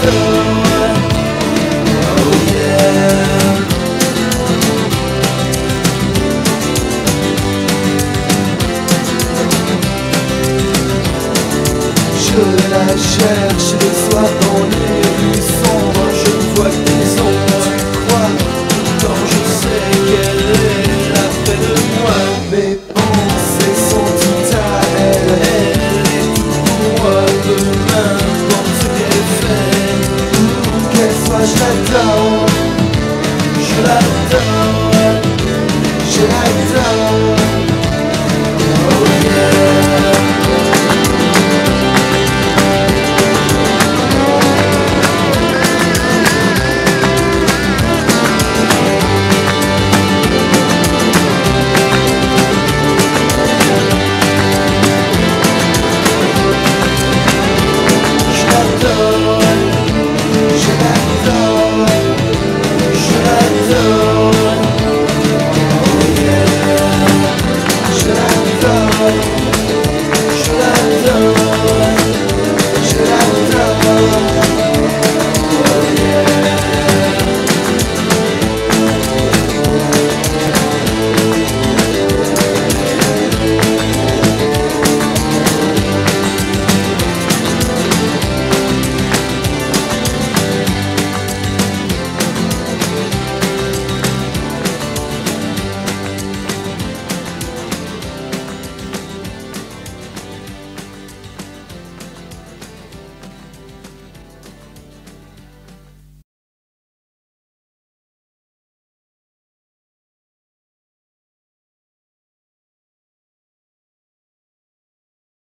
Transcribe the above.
Should I cherche le soir should I do? Should I? Should I?